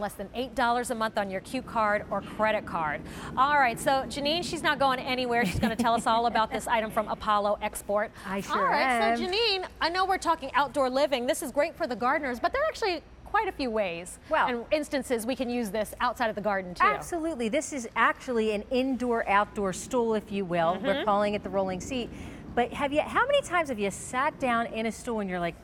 less than $8 a month on your Q card or credit card. All right, so Janine, she's not going anywhere. She's going to tell us all about this item from Apollo Export. I sure All right, am. so Janine, I know we're talking outdoor living. This is great for the gardeners, but there are actually quite a few ways Well- and instances we can use this outside of the garden too. Absolutely. This is actually an indoor outdoor stool, if you will. Mm-hmm. We're calling it the rolling seat. But have you how many times have you sat down in a stool and you're like,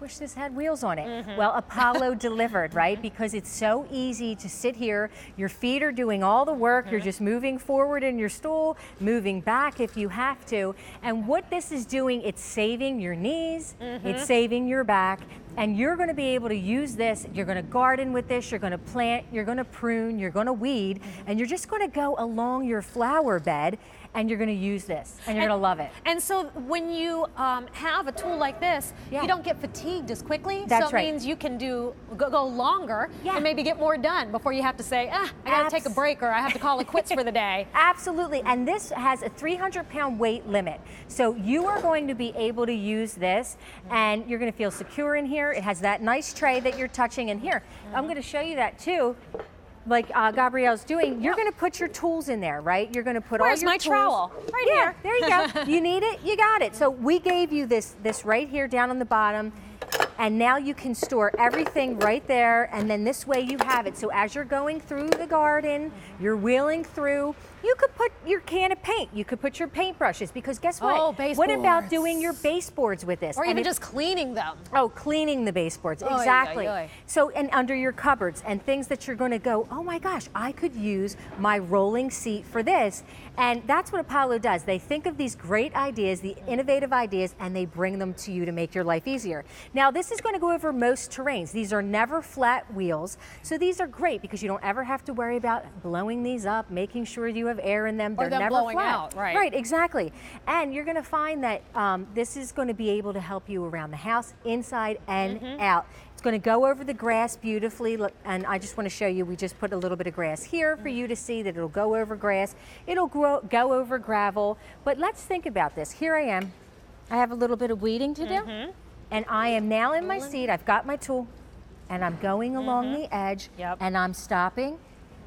wish this had wheels on it? Mm-hmm. Well, Apollo delivered, right? Because it's so easy to sit here. Your feet are doing all the work. Mm-hmm. You're just moving forward in your stool, moving back if you have to. And what this is doing, it's saving your knees, Mm-hmm. it's saving your back, and you're going to be able to use this. You're going to garden with this, you're going to plant, you're going to prune, you're going to weed, and you're just going to go along your flower bed and you're going to use this and you're going to love it. And so when you um, have a tool like this, Yeah. you don't get fatigued as quickly. That's so it right. means you can do go, go longer Yeah. and maybe get more done before you have to say, ah, I got to take a break or I have to call it quits for the day. Absolutely, and this has a 300 pound weight limit. So you are going to be able to use this and you're going to feel secure in here. It has that nice tray that you're touching in here. I'm going to show you that too. Like uh, Gabrielle's doing, you're going to put your tools in there, right? You're going to put Where's all your my tools. trowel? Right yeah, here. there you go. you need it, you got it. So we gave you this this right here down on the bottom. And now you can store everything right there, and then this way you have it. So as you're going through the garden, mm-hmm. you're wheeling through, you could put your can of paint, you could put your paintbrushes, because guess what? Oh, baseboards. What about doing your baseboards with this? Or And even just cleaning them. Oh, cleaning the baseboards. Oy, Exactly. So, and under your cupboards and things that you're going to go, oh my gosh, I could use my rolling seat for this. And that's what Apollo does. They think of these great ideas, the innovative ideas, and they bring them to you to make your life easier. Now, this is going to go over most terrains. These are never flat wheels. So, these are great because you don't ever have to worry about blowing these up, making sure you have air in them. They're them never blowing flat. out, right. Right, exactly. And you're going to find that um, this is going to be able to help you around the house, inside and Mm-hmm. out. It's going to go over the grass beautifully. Look, and I just want to show you, we just put a little bit of grass here for you to see that it'll go over grass. It'll grow, go over gravel. But let's think about this. Here I am. I have a little bit of weeding to do. Mm-hmm. And I am now in my seat. I've got my tool. And I'm going along the edge. Mm-hmm. Yep. And I'm stopping.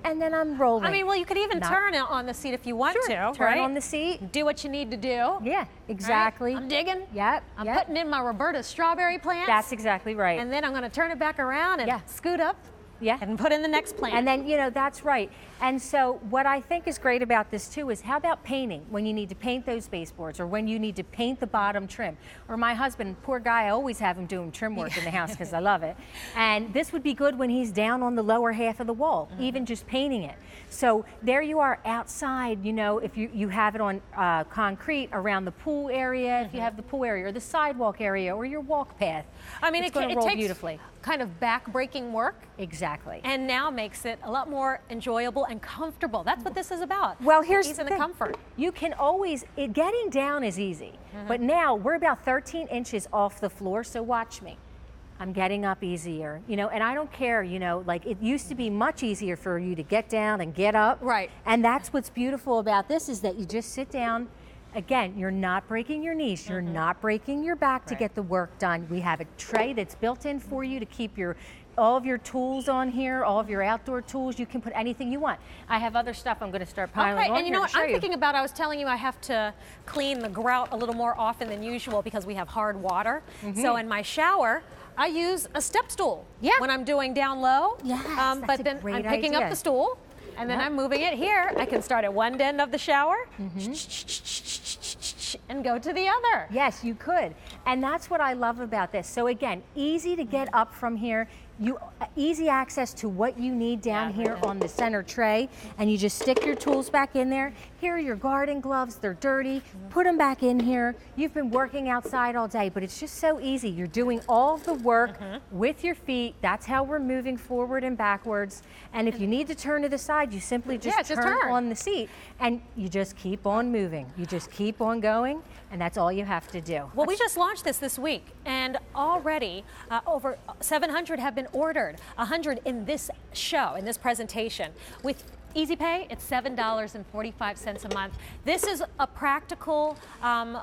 And then I'm rolling. I mean, well, you could even Not- turn it on the seat if you want Sure, to, turn right? on the seat. Do what you need to do. Yeah, right? exactly. I'm digging. Yep. I'm yep. putting in my Roberta strawberry plants. That's exactly right. and then I'm going to turn it back around and Yeah. scoot up yeah. and put in the next plant. And then, you know, that's right. And so, what I think is great about this too is how about painting when you need to paint those baseboards or when you need to paint the bottom trim? Or my husband, poor guy, I always have him doing trim work in the house because I love it. And this would be good when he's down on the lower half of the wall, even just painting it. So, there you are outside, you know, if you, you have it on uh, concrete around the pool area, if you have the pool area or the sidewalk area or your walk path. I mean, it's it, going to it roll takes beautifully. kind of back-breaking work Exactly. And now makes it a lot more enjoyable and comfortable. That's what this is about. Well, here's the thing. the comfort. You can always, it, getting down is easy, Mm-hmm. but now we're about 13 inches off the floor, so watch me. I'm getting up easier, you know, and I don't care, you know, like it used to be much easier for you to get down and get up. Right. And that's what's beautiful about this is that you just sit down. Again, you're not breaking your knees, you're not breaking your back to Mm-hmm. Get the work done. We have a tray that's built in for you to keep your all of your tools on here, all of your outdoor tools. You can put anything you want. I have other stuff I'm going to start piling Okay, on and you know what? I'm you. thinking about. I was telling you I have to clean the grout a little more often than usual because we have hard water. So in my shower, I use a step stool. Mm-hmm. Yeah. When I'm doing down low. Yes, Um, but then I'm picking up the stool, and then Yep. I'm moving it here. I can start at one end of the shower, Mm-hmm. and go to the other. Yes, you could. And that's what I love about this. So again, easy to get up from here. You uh, easy access to what you need down Yeah. here on the center tray and you just stick your tools back in there. Here are your garden gloves. They're dirty. Put them back in here. You've been working outside all day, but it's just so easy. You're doing all the work with your feet. That's how we're moving forward and backwards. And if you need to turn to the side, you simply just, Yeah, just turn turn. on the seat and you just keep on moving. You just keep on going and that's all you have to do. Well, we just launched this this week, and already uh, over 700 have been ordered. 100 in this show, in this presentation, with Easy Pay, it's $7.45 a month. This is a practical um,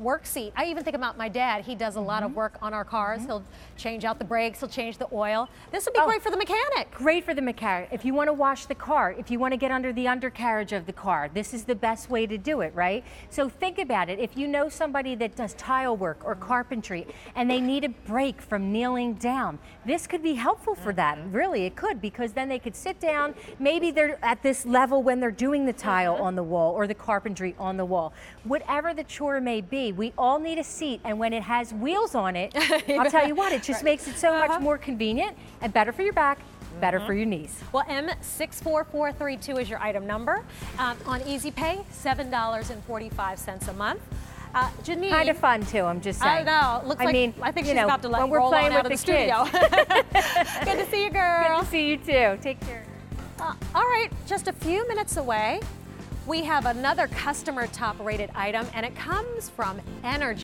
work seat. I even think about my dad. He does a lot Mm-hmm. of work on our cars. He'll change out the brakes, he'll change the oil. This would be Oh. great for the mechanic. Great for the mechanic. If you want to wash the car, if you want to get under the undercarriage of the car, this is the best way to do it, right? So think about it. If you know somebody that does tile work or carpentry and they need a break from kneeling down, this could be helpful for that. Really, it could because then they could sit down. Maybe they're at this level when they're doing the tile on the wall or the carpentry on the wall. Whatever the chore may be, we all need a seat, and when it has wheels on it, I'll tell you what, it just makes it so much more convenient and better for your back, better for your knees. Well, M64432 is your item number. Um, on Easy Pay, $7.45 a month. Uh, Janine. Kind of fun too. I'm just saying. I know. Looks I like mean, I think you she's know, about to let when we're roll playing on out with of the, the studio. Good to see you, girl. Good to see you too. Take care. Uh, all right, just a few minutes away, we have another customer top rated item, and it comes from Energy.